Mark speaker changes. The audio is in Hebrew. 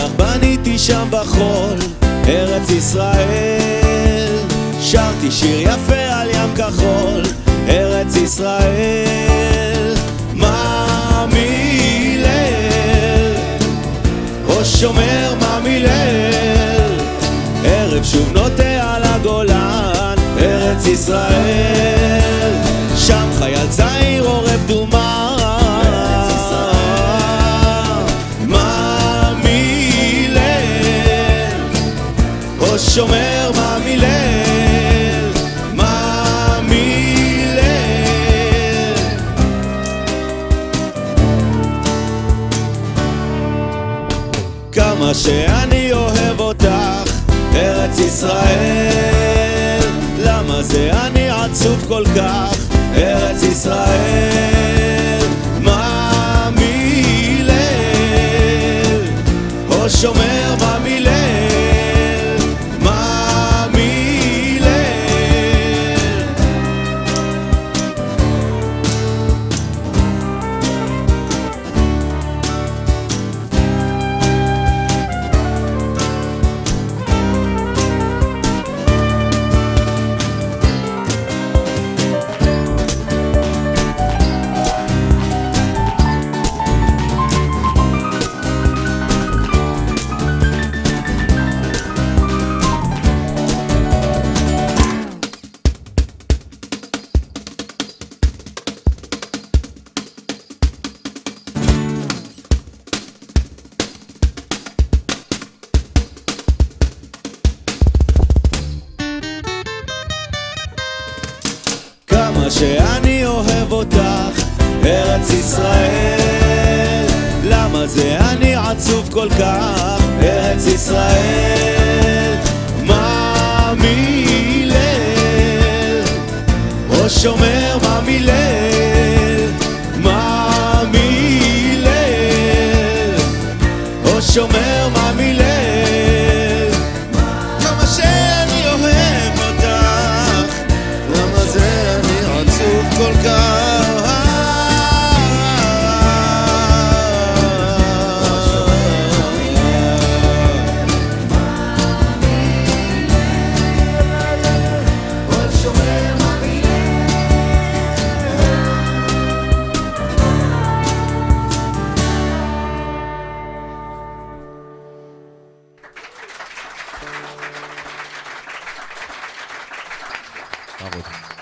Speaker 1: לך בניתי שם בחול, ארץ ישראל. שרתי שיר יפה על ים כחול, ארץ ישראל. מה מילל, או שומר מה מילל, ערב שוב נוטה על הגולן, ארץ ישראל. שם חייל צעיר שומר מה מילל, מה מילל. כמה שאני אוהב אותך, ארץ ישראל. למה זה אני עצוב כל כך, ארץ ישראל. מה מילל, או שומר שאני אוהב אותך, ארץ ישראל. למה זה אני עצוב כל כך, ארץ ישראל. מה מילל, או שומר מה. bravo.